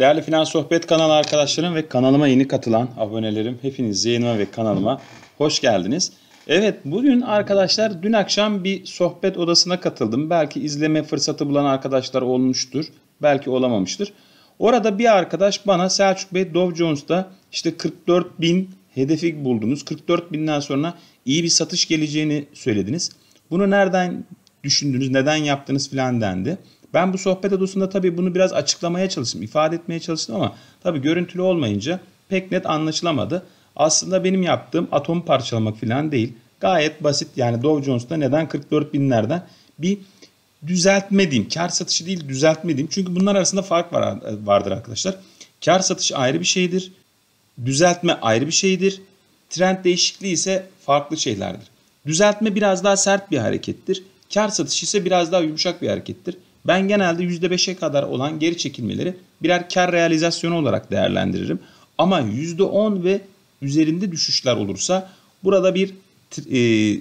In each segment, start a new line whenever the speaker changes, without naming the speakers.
Değerli Finans Sohbet kanalı arkadaşlarım ve kanalıma yeni katılan abonelerim hepiniz yayınıma ve kanalıma hoş geldiniz. Evet bugün arkadaşlar dün akşam bir sohbet odasına katıldım. Belki izleme fırsatı bulan arkadaşlar olmuştur. Belki olamamıştır. Orada bir arkadaş bana Selçuk Bey Dow Jones'ta işte 44 bin hedefi buldunuz. 44 binden sonra iyi bir satış geleceğini söylediniz. Bunu nereden düşündünüz, neden yaptınız filan dendi. Ben bu sohbet odasında tabii bunu biraz açıklamaya çalıştım, ifade etmeye çalıştım ama tabii görüntülü olmayınca pek net anlaşılamadı. Aslında benim yaptığım atom parçalamak filan değil. Gayet basit yani Dow Jones'ta neden 44 binlerden bir düzeltme. Kar satışı değil düzeltme. Çünkü bunlar arasında fark var, vardır arkadaşlar. Kar satışı ayrı bir şeydir. Düzeltme ayrı bir şeydir. Trend değişikliği ise farklı şeylerdir. Düzeltme biraz daha sert bir harekettir. Kar satışı ise biraz daha yumuşak bir harekettir. Ben genelde %5'e kadar olan geri çekilmeleri birer kar realizasyonu olarak değerlendiririm. Ama %10 ve üzerinde düşüşler olursa burada bir e,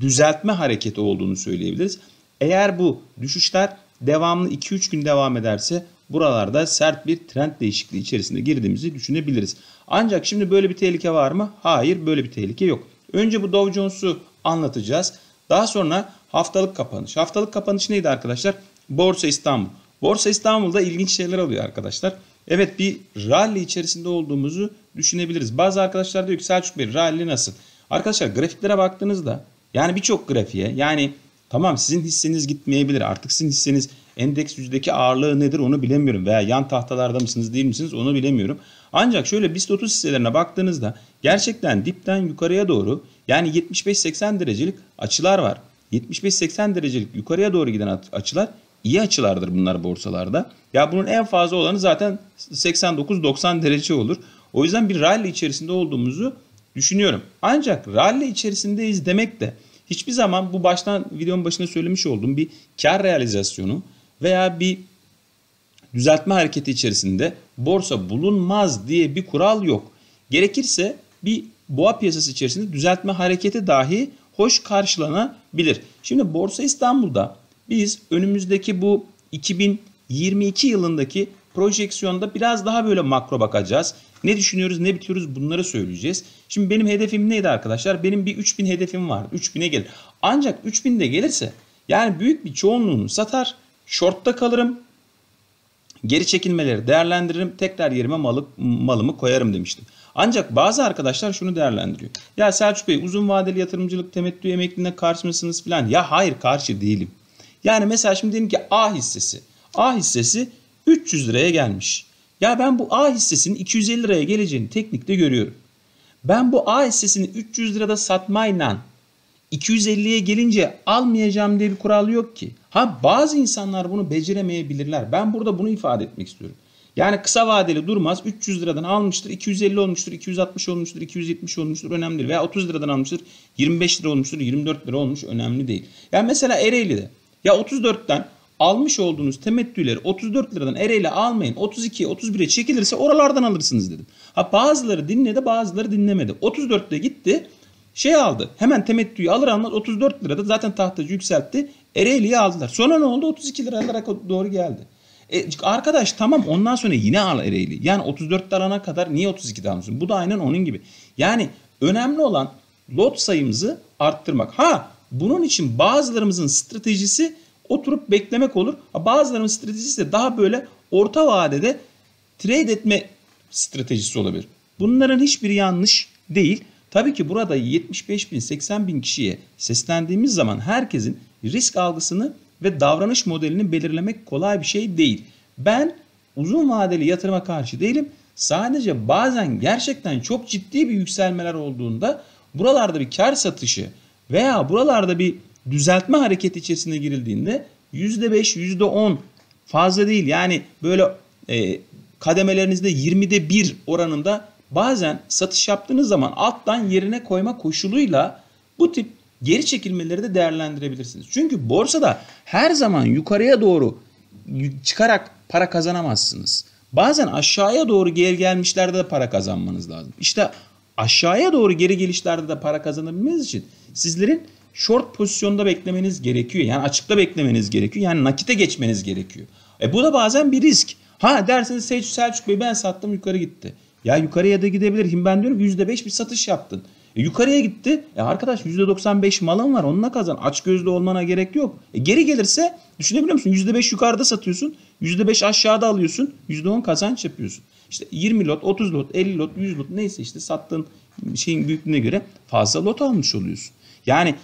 düzeltme hareketi olduğunu söyleyebiliriz. Eğer bu düşüşler devamlı 2-3 gün devam ederse buralarda sert bir trend değişikliği içerisinde girdiğimizi düşünebiliriz. Ancak şimdi böyle bir tehlike var mı? Hayır böyle bir tehlike yok. Önce bu Dow Jones'u anlatacağız. Daha sonra haftalık kapanış. Haftalık kapanış neydi arkadaşlar? Borsa İstanbul. Borsa İstanbul'da ilginç şeyler oluyor arkadaşlar. Evet bir rally içerisinde olduğumuzu düşünebiliriz. Bazı arkadaşlar diyor ki Selçuk Bey rally nasıl? Arkadaşlar grafiklere baktığınızda yani birçok grafiğe yani tamam sizin hisseniz gitmeyebilir. Artık sizin hisseniz endeks yüzdeki ağırlığı nedir onu bilemiyorum. Veya yan tahtalarda mısınız değil misiniz onu bilemiyorum. Ancak şöyle BIST 30 hisselerine baktığınızda gerçekten dipten yukarıya doğru yani 75-80 derecelik açılar var. 75-80 derecelik yukarıya doğru giden açılar iyi açılardır bunlar borsalarda. Ya bunun en fazla olanı zaten 89-90 derece olur. O yüzden bir rally içerisinde olduğumuzu düşünüyorum. Ancak rally içerisindeyiz demek de hiçbir zaman bu baştan videonun başında söylemiş olduğum bir kar realizasyonu veya bir düzeltme hareketi içerisinde borsa bulunmaz diye bir kural yok. Gerekirse bir boğa piyasası içerisinde düzeltme hareketi dahi hoş karşılanabilir. Şimdi Borsa İstanbul'da biz önümüzdeki bu 2022 yılındaki projeksiyonda biraz daha böyle makro bakacağız. Ne düşünüyoruz, ne bitiyoruz bunları söyleyeceğiz. Şimdi benim hedefim neydi arkadaşlar? Benim bir 3000 hedefim vardı. 3000'e gelir. Ancak 3000 de gelirse yani büyük bir çoğunluğunu satar, shortta kalırım. Geri çekilmeleri değerlendiririm. Tekrar yerime malı, malımı koyarım demiştim. Ancak bazı arkadaşlar şunu değerlendiriyor. Ya Selçuk Bey uzun vadeli yatırımcılık temettü emekliliğine karşı mısınız filan. Ya hayır karşı değilim. Yani mesela şimdi diyelim ki A hissesi. A hissesi 300 liraya gelmiş. Ya ben bu A hissesinin 250 liraya geleceğini teknikte görüyorum. Ben bu A hissesini 300 lirada satmayla 250'ye gelince almayacağım diye bir kural yok ki. Ha bazı insanlar bunu beceremeyebilirler. Ben burada bunu ifade etmek istiyorum. Yani kısa vadeli durmaz 300 liradan almıştır 250 olmuştur 260 olmuştur 270 olmuştur önemli değil. Veya 30 liradan almıştır 25 lira olmuştur 24 lira olmuş önemli değil. Yani mesela Ereğli'de ya 34'ten almış olduğunuz temettüleri 34 liradan Ereğli almayın 32'ye 31'e çekilirse oralardan alırsınız dedim. Ha bazıları dinledi bazıları dinlemedi. 34'te gitti şey aldı hemen temettüyü alır almaz 34 lirada zaten tahtacı yükseltti Ereğli'yi aldılar. Sonra ne oldu 32 liralara doğru geldi. E, arkadaş tamam ondan sonra yine al Ereğli. Yani 34 alana kadar niye 32'de almışsın? Bu da aynen onun gibi. Yani önemli olan lot sayımızı arttırmak. Ha bunun için bazılarımızın stratejisi oturup beklemek olur. Bazılarının stratejisi de daha böyle orta vadede trade etme stratejisi olabilir. Bunların hiçbiri yanlış değil. Tabii ki burada 75 bin 80 bin kişiye seslendiğimiz zaman herkesin risk algısını ve davranış modelini belirlemek kolay bir şey değil. Ben uzun vadeli yatırıma karşı değilim. Sadece bazen gerçekten çok ciddi bir yükselmeler olduğunda buralarda bir kar satışı veya buralarda bir düzeltme hareketi içerisine girildiğinde %5, %10 fazla değil. Yani böyle e, kademelerinizde 20'de 1 oranında bazen satış yaptığınız zaman alttan yerine koyma koşuluyla bu tip geri çekilmeleri de değerlendirebilirsiniz. Çünkü borsada her zaman yukarıya doğru çıkarak para kazanamazsınız. Bazen aşağıya doğru geri gelmişlerde de para kazanmanız lazım. İşte aşağıya doğru geri gelişlerde de para kazanabilmeniz için sizlerin short pozisyonda beklemeniz gerekiyor. Yani açıkta beklemeniz gerekiyor. Yani nakite geçmeniz gerekiyor. E bu da bazen bir risk. Ha derseniz Selçuk, Selçuk Bey ben sattım yukarı gitti. Ya yukarıya da gidebilir. Şimdi ben diyorum %5 bir satış yaptın. E, yukarıya gitti. E arkadaş %95 malın var onunla kazan. Aç gözlü olmana gerek yok. E, geri gelirse düşünebiliyor musun? %5 yukarıda satıyorsun. %5 aşağıda alıyorsun. %10 kazanç yapıyorsun. İşte 20 lot, 30 lot, 50 lot, 100 lot neyse işte sattığın şeyin büyüklüğüne göre fazla lot almış oluyorsun. Yani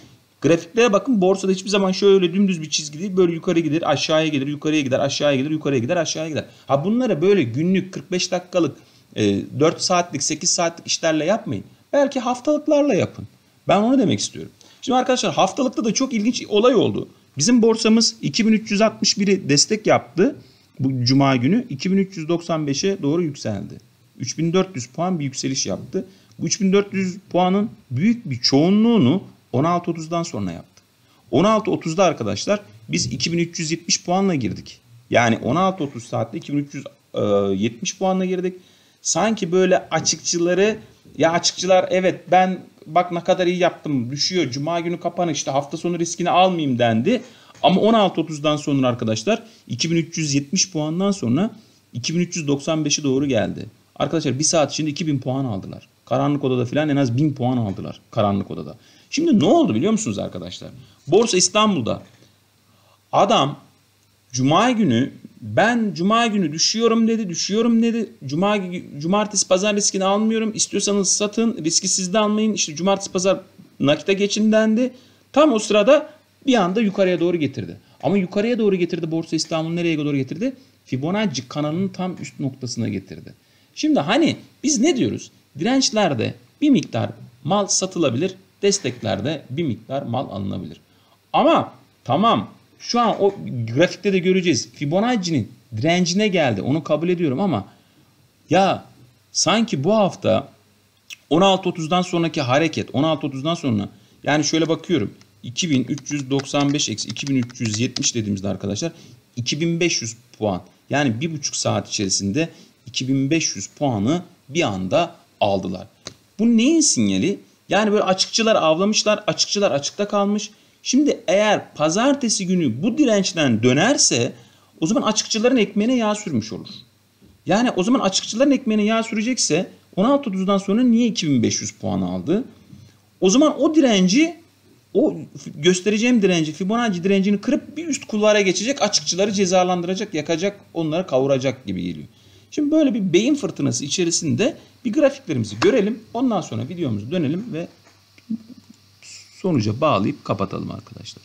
grafiklere bakın borsada hiçbir zaman şöyle dümdüz bir çizgi değil böyle yukarı gider aşağıya gelir yukarıya gider aşağıya gider yukarıya gider aşağıya gider. Ha bunlara böyle günlük 45 dakikalık 4 e, saatlik 8 saatlik işlerle yapmayın. Belki haftalıklarla yapın. Ben onu demek istiyorum. Şimdi arkadaşlar haftalıkta da çok ilginç olay oldu. Bizim borsamız 2361'i destek yaptı bu cuma günü 2395'e doğru yükseldi. 3400 puan bir yükseliş yaptı. Bu 3400 puanın büyük bir çoğunluğunu 16.30'dan sonra yaptı. 16.30'da arkadaşlar biz 2370 puanla girdik. Yani 16.30 saatte 2370 puanla girdik. Sanki böyle açıkçıları ya açıkçılar evet ben bak ne kadar iyi yaptım düşüyor cuma günü kapanış işte hafta sonu riskini almayayım dendi. Ama 16.30'dan sonra arkadaşlar 2370 puandan sonra 2395'e doğru geldi. Arkadaşlar bir saat içinde 2000 puan aldılar. Karanlık odada filan en az 1000 puan aldılar karanlık odada. Şimdi ne oldu biliyor musunuz arkadaşlar? Borsa İstanbul'da adam Cuma günü ben Cuma günü düşüyorum dedi, düşüyorum dedi. Cuma cumartesi pazar riskini almıyorum. İstiyorsanız satın, riski siz de almayın. İşte cumartesi pazar nakite geçin dendi. Tam o sırada bir anda yukarıya doğru getirdi. Ama yukarıya doğru getirdi Borsa İstanbul nereye doğru getirdi? Fibonacci kanalının tam üst noktasına getirdi. Şimdi hani biz ne diyoruz? Dirençlerde bir miktar mal satılabilir, desteklerde bir miktar mal alınabilir. Ama tamam şu an o grafikte de göreceğiz. Fibonacci'nin direncine geldi. Onu kabul ediyorum ama ya sanki bu hafta 16.30'dan sonraki hareket 16.30'dan sonra yani şöyle bakıyorum 2395 eksi 2370 dediğimizde arkadaşlar 2500 puan. Yani bir buçuk saat içerisinde 2500 puanı bir anda aldılar. Bu neyin sinyali? Yani böyle açıkçılar avlamışlar, açıkçılar açıkta kalmış. Şimdi eğer pazartesi günü bu dirençten dönerse o zaman açıkçıların ekmeğine yağ sürmüş olur. Yani o zaman açıkçıların ekmeğine yağ sürecekse 16.30'dan sonra niye 2500 puan aldı? O zaman o direnci o göstereceğim direnci Fibonacci direncini kırıp bir üst kulvara geçecek açıkçıları cezalandıracak yakacak onları kavuracak gibi geliyor. Şimdi böyle bir beyin fırtınası içerisinde bir grafiklerimizi görelim. Ondan sonra videomuzu dönelim ve sonuca bağlayıp kapatalım arkadaşlar.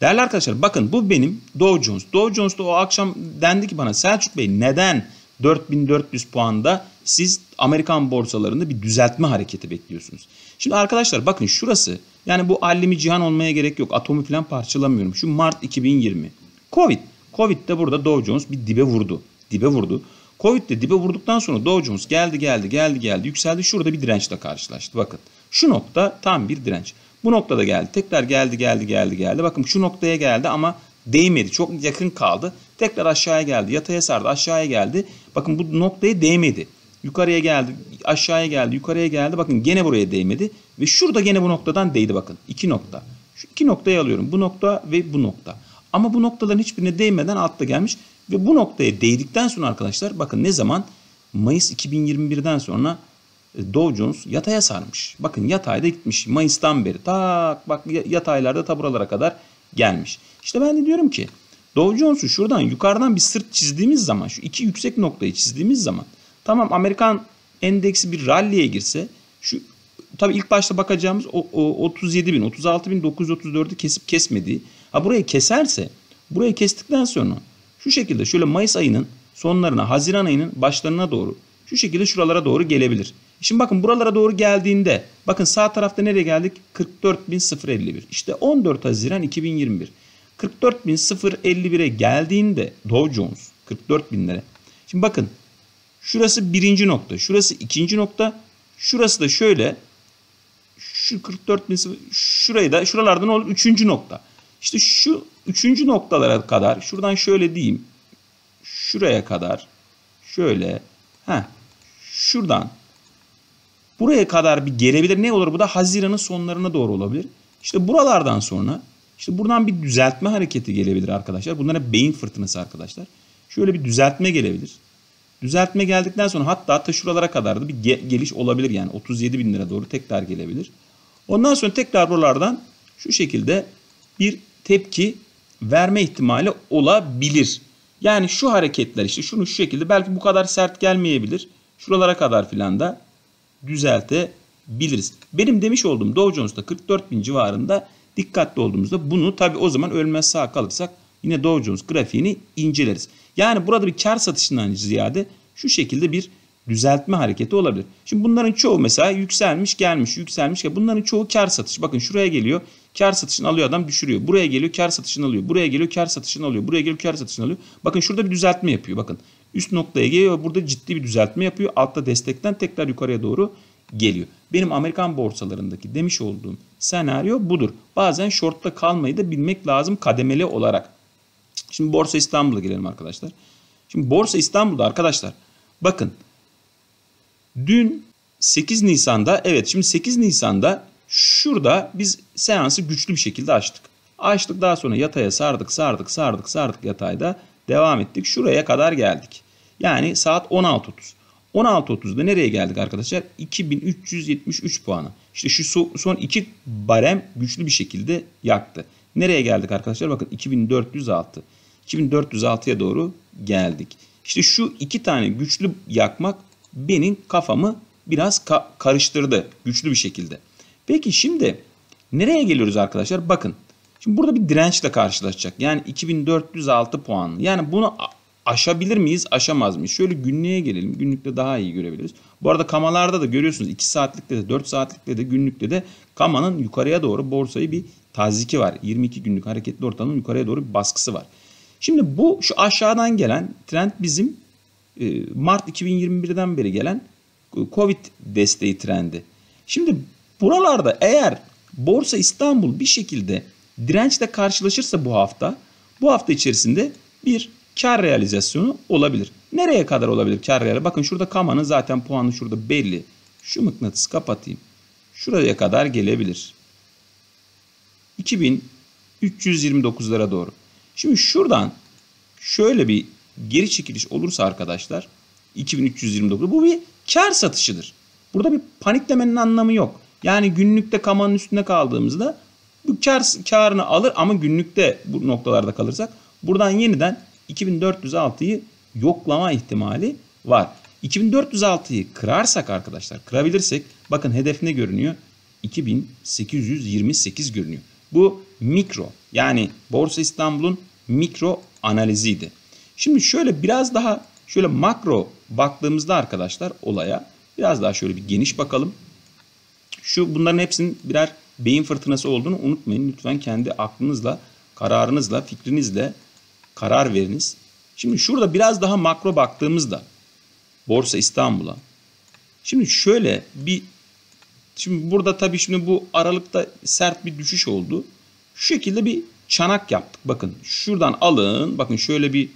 Değerli arkadaşlar bakın bu benim Dow Jones. Dow Jones'ta o akşam dendi ki bana Selçuk Bey neden 4400 puanda siz Amerikan borsalarında bir düzeltme hareketi bekliyorsunuz. Şimdi arkadaşlar bakın şurası yani bu allimi cihan olmaya gerek yok. Atomu falan parçalamıyorum. Şu Mart 2020. Covid. Covid de burada Dow Jones bir dibe vurdu. Dibe vurdu. Covid de dibe vurduktan sonra Dow Jones geldi geldi geldi geldi yükseldi. Şurada bir dirençle karşılaştı. Bakın şu nokta tam bir direnç. Bu noktada geldi. Tekrar geldi geldi geldi geldi. Bakın şu noktaya geldi ama değmedi. Çok yakın kaldı. Tekrar aşağıya geldi. Yataya sardı. Aşağıya geldi. Bakın bu noktaya değmedi. Yukarıya geldi. Aşağıya geldi. Yukarıya geldi. Bakın gene buraya değmedi. Ve şurada gene bu noktadan değdi bakın. iki nokta. Şu iki noktayı alıyorum. Bu nokta ve bu nokta. Ama bu noktaların hiçbirine değmeden altta gelmiş. Ve bu noktaya değdikten sonra arkadaşlar bakın ne zaman? Mayıs 2021'den sonra e, Dow Jones yataya sarmış. Bakın yatayda gitmiş Mayıs'tan beri. Tak bak yataylarda ta buralara kadar gelmiş. İşte ben de diyorum ki Dow Jones'u şuradan yukarıdan bir sırt çizdiğimiz zaman şu iki yüksek noktayı çizdiğimiz zaman tamam Amerikan endeksi bir rally'e girse şu tabii ilk başta bakacağımız o, o 37 bin 36 bin 934'ü kesip kesmediği ha burayı keserse burayı kestikten sonra şu şekilde şöyle Mayıs ayının sonlarına Haziran ayının başlarına doğru şu şekilde şuralara doğru gelebilir. Şimdi bakın buralara doğru geldiğinde bakın sağ tarafta nereye geldik? 44.051. İşte 14 Haziran 2021. 44.051'e geldiğinde Dow Jones 44.000'lere. Şimdi bakın şurası birinci nokta. Şurası ikinci nokta. Şurası da şöyle. Şu 44.000 şurayı da şuralardan olur üçüncü nokta. İşte şu üçüncü noktalara kadar şuradan şöyle diyeyim. Şuraya kadar şöyle ha şuradan buraya kadar bir gelebilir. Ne olur bu da Haziran'ın sonlarına doğru olabilir. İşte buralardan sonra işte buradan bir düzeltme hareketi gelebilir arkadaşlar. Bunlara beyin fırtınası arkadaşlar. Şöyle bir düzeltme gelebilir. Düzeltme geldikten sonra hatta hatta şuralara kadar da bir ge- geliş olabilir yani 37 bin lira doğru tekrar gelebilir. Ondan sonra tekrar buralardan şu şekilde bir tepki verme ihtimali olabilir. Yani şu hareketler işte şunu şu şekilde belki bu kadar sert gelmeyebilir. Şuralara kadar filan da düzeltebiliriz. Benim demiş olduğum Dow Jones'ta 44 bin civarında dikkatli olduğumuzda bunu tabi o zaman ölmez sağ kalırsak yine Dow Jones grafiğini inceleriz. Yani burada bir kar satışından ziyade şu şekilde bir düzeltme hareketi olabilir. Şimdi bunların çoğu mesela yükselmiş gelmiş yükselmiş. Bunların çoğu kar satış. Bakın şuraya geliyor kar satışını alıyor adam düşürüyor. Buraya geliyor kar satışını alıyor. Buraya geliyor kar satışını alıyor. Buraya geliyor kar satışını alıyor. Bakın şurada bir düzeltme yapıyor. Bakın üst noktaya geliyor. Burada ciddi bir düzeltme yapıyor. Altta destekten tekrar yukarıya doğru geliyor. Benim Amerikan borsalarındaki demiş olduğum senaryo budur. Bazen shortta kalmayı da bilmek lazım kademeli olarak. Şimdi Borsa İstanbul'a gelelim arkadaşlar. Şimdi Borsa İstanbul'da arkadaşlar bakın dün 8 Nisan'da evet şimdi 8 Nisan'da şurada biz seansı güçlü bir şekilde açtık. Açtık daha sonra yataya sardık sardık sardık sardık yatayda devam ettik. Şuraya kadar geldik. Yani saat 16.30. 16.30'da nereye geldik arkadaşlar? 2373 puanı. İşte şu son iki barem güçlü bir şekilde yaktı. Nereye geldik arkadaşlar? Bakın 2406. 2406'ya doğru geldik. İşte şu iki tane güçlü yakmak benim kafamı biraz ka- karıştırdı güçlü bir şekilde. Peki şimdi nereye geliyoruz arkadaşlar? Bakın. Şimdi burada bir dirençle karşılaşacak. Yani 2406 puan. Yani bunu aşabilir miyiz, aşamaz mıyız? Şöyle günlüğe gelelim. Günlükte daha iyi görebiliriz. Bu arada kamalarda da görüyorsunuz 2 saatlikte de 4 saatlikte de günlükte de kamanın yukarıya doğru borsayı bir taziki var. 22 günlük hareketli ortalamanın yukarıya doğru bir baskısı var. Şimdi bu şu aşağıdan gelen trend bizim e, Mart 2021'den beri gelen e, Covid desteği trendi. Şimdi buralarda eğer Borsa İstanbul bir şekilde dirençle karşılaşırsa bu hafta bu hafta içerisinde bir kar realizasyonu olabilir. Nereye kadar olabilir kar realizasyonu? Bakın şurada Kama'nın zaten puanı şurada belli. Şu mıknatısı kapatayım. Şuraya kadar gelebilir. 2329'lara doğru. Şimdi şuradan şöyle bir geri çekiliş olursa arkadaşlar 2329 bu bir kar satışıdır. Burada bir paniklemenin anlamı yok. Yani günlükte kamanın üstünde kaldığımızda bu kar karını alır ama günlükte bu noktalarda kalırsak buradan yeniden 2406'yı yoklama ihtimali var. 2406'yı kırarsak arkadaşlar kırabilirsek bakın hedef ne görünüyor? 2828 görünüyor. Bu mikro yani Borsa İstanbul'un mikro analiziydi. Şimdi şöyle biraz daha şöyle makro baktığımızda arkadaşlar olaya biraz daha şöyle bir geniş bakalım. Şu bunların hepsinin birer beyin fırtınası olduğunu unutmayın. Lütfen kendi aklınızla, kararınızla, fikrinizle karar veriniz. Şimdi şurada biraz daha makro baktığımızda Borsa İstanbul'a. Şimdi şöyle bir şimdi burada tabii şimdi bu aralıkta sert bir düşüş oldu. Şu şekilde bir çanak yaptık. Bakın şuradan alın. Bakın şöyle bir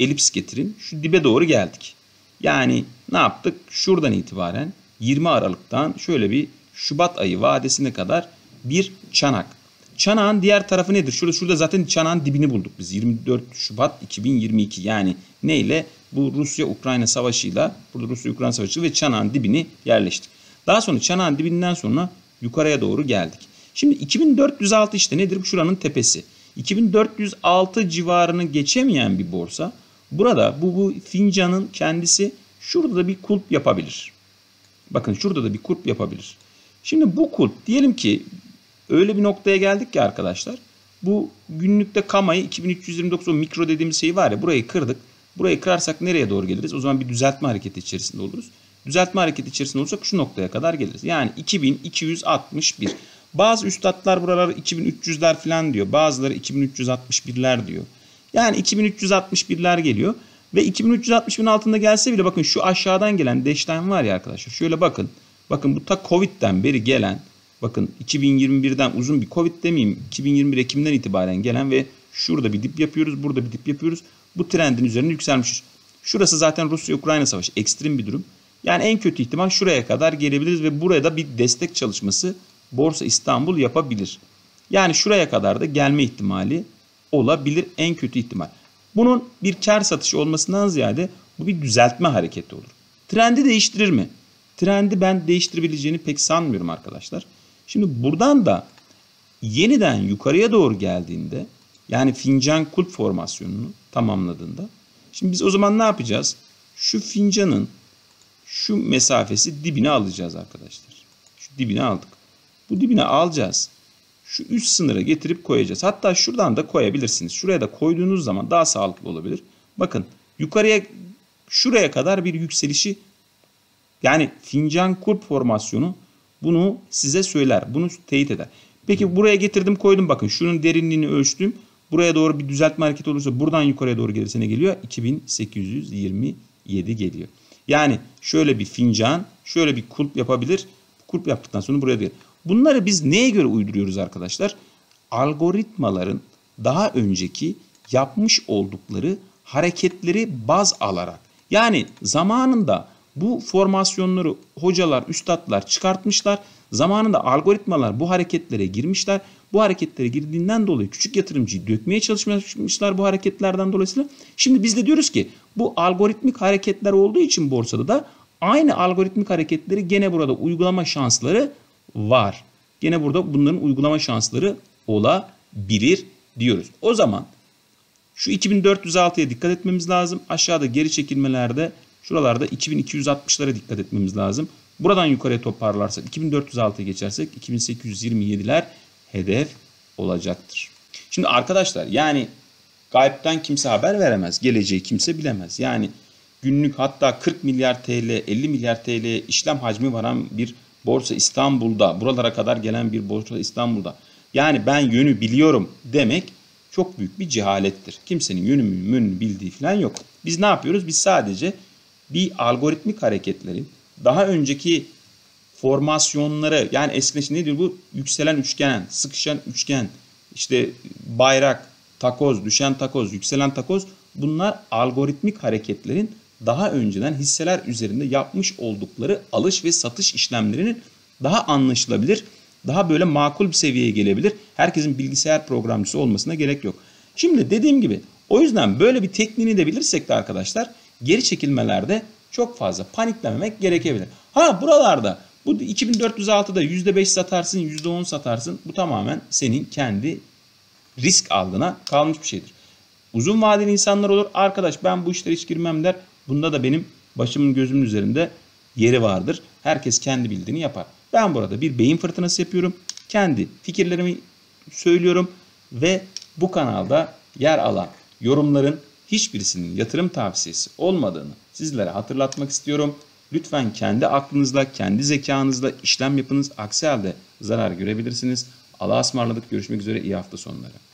elips getirin. Şu dibe doğru geldik. Yani ne yaptık? Şuradan itibaren 20 Aralık'tan şöyle bir Şubat ayı vadesine kadar bir çanak. Çanağın diğer tarafı nedir? Şurada şurada zaten çanağın dibini bulduk biz. 24 Şubat 2022 yani neyle? Bu Rusya-Ukrayna savaşıyla, burada Rusya-Ukrayna savaşı ve çanağın dibini yerleştik. Daha sonra çanağın dibinden sonra yukarıya doğru geldik. Şimdi 2406 işte nedir? Şuranın tepesi. 2406 civarını geçemeyen bir borsa burada bu, bu fincanın kendisi şurada da bir kulp yapabilir. Bakın şurada da bir kulp yapabilir. Şimdi bu kulp diyelim ki öyle bir noktaya geldik ki arkadaşlar. Bu günlükte kamayı 2329 o mikro dediğimiz şey var ya burayı kırdık. Burayı kırarsak nereye doğru geliriz? O zaman bir düzeltme hareketi içerisinde oluruz. Düzeltme hareketi içerisinde olursak şu noktaya kadar geliriz. Yani 2261. Bazı üstadlar buraları 2300'ler falan diyor. Bazıları 2361'ler diyor. Yani 2361'ler geliyor. Ve 2360'ın altında gelse bile bakın şu aşağıdan gelen deşten var ya arkadaşlar. Şöyle bakın. Bakın bu ta Covid'den beri gelen bakın 2021'den uzun bir Covid demeyeyim 2021 Ekim'den itibaren gelen ve şurada bir dip yapıyoruz. Burada bir dip yapıyoruz. Bu trendin üzerine yükselmişiz. Şurası zaten Rusya-Ukrayna savaşı. Ekstrem bir durum. Yani en kötü ihtimal şuraya kadar gelebiliriz ve burada bir destek çalışması Borsa İstanbul yapabilir. Yani şuraya kadar da gelme ihtimali olabilir en kötü ihtimal. Bunun bir kar satışı olmasından ziyade Bu bir düzeltme hareketi olur. Trendi değiştirir mi? Trendi ben değiştirebileceğini pek sanmıyorum arkadaşlar. Şimdi buradan da yeniden yukarıya doğru geldiğinde yani fincan kulp formasyonunu tamamladığında şimdi biz o zaman ne yapacağız? Şu fincanın şu mesafesi dibine alacağız arkadaşlar. Şu dibine aldık. Bu dibine alacağız. Şu üst sınıra getirip koyacağız. Hatta şuradan da koyabilirsiniz. Şuraya da koyduğunuz zaman daha sağlıklı olabilir. Bakın yukarıya şuraya kadar bir yükselişi yani fincan kulp formasyonu bunu size söyler. Bunu teyit eder. Peki buraya getirdim koydum bakın şunun derinliğini ölçtüm. Buraya doğru bir düzeltme hareketi olursa buradan yukarıya doğru gelirse ne geliyor? 2827 geliyor. Yani şöyle bir fincan, şöyle bir kulp yapabilir. Kulp yaptıktan sonra buraya gelir. Bunları biz neye göre uyduruyoruz arkadaşlar? Algoritmaların daha önceki yapmış oldukları hareketleri baz alarak. Yani zamanında bu formasyonları hocalar, üstadlar çıkartmışlar. Zamanında algoritmalar bu hareketlere girmişler. Bu hareketlere girdiğinden dolayı küçük yatırımcıyı dökmeye çalışmışlar bu hareketlerden dolayısıyla. Şimdi biz de diyoruz ki bu algoritmik hareketler olduğu için borsada da aynı algoritmik hareketleri gene burada uygulama şansları var. Gene burada bunların uygulama şansları olabilir diyoruz. O zaman şu 2406'ya dikkat etmemiz lazım. Aşağıda geri çekilmelerde şuralarda 2260'lara dikkat etmemiz lazım. Buradan yukarıya toparlarsak 2406'ya geçersek 2827'ler hedef olacaktır. Şimdi arkadaşlar yani gaybden kimse haber veremez. Geleceği kimse bilemez. Yani günlük hatta 40 milyar TL, 50 milyar TL işlem hacmi varan bir borsa İstanbul'da, buralara kadar gelen bir borsa İstanbul'da. Yani ben yönü biliyorum demek çok büyük bir cehalettir. Kimsenin yönü münü bildiği falan yok. Biz ne yapıyoruz? Biz sadece bir algoritmik hareketlerin daha önceki formasyonları yani eskiden ne diyor bu? Yükselen üçgen, sıkışan üçgen, işte bayrak, takoz, düşen takoz, yükselen takoz bunlar algoritmik hareketlerin daha önceden hisseler üzerinde yapmış oldukları alış ve satış işlemlerinin daha anlaşılabilir, daha böyle makul bir seviyeye gelebilir. Herkesin bilgisayar programcısı olmasına gerek yok. Şimdi dediğim gibi o yüzden böyle bir tekniğini de bilirsek de arkadaşlar geri çekilmelerde çok fazla paniklememek gerekebilir. Ha buralarda bu 2406'da %5 satarsın, %10 satarsın. Bu tamamen senin kendi risk aldığına kalmış bir şeydir. Uzun vadeli insanlar olur. Arkadaş ben bu işlere hiç girmem der. Bunda da benim başımın gözümün üzerinde yeri vardır. Herkes kendi bildiğini yapar. Ben burada bir beyin fırtınası yapıyorum. Kendi fikirlerimi söylüyorum ve bu kanalda yer alan yorumların hiçbirisinin yatırım tavsiyesi olmadığını sizlere hatırlatmak istiyorum. Lütfen kendi aklınızla, kendi zekanızla işlem yapınız. Aksi halde zarar görebilirsiniz. Allah'a ısmarladık. Görüşmek üzere. İyi hafta sonları.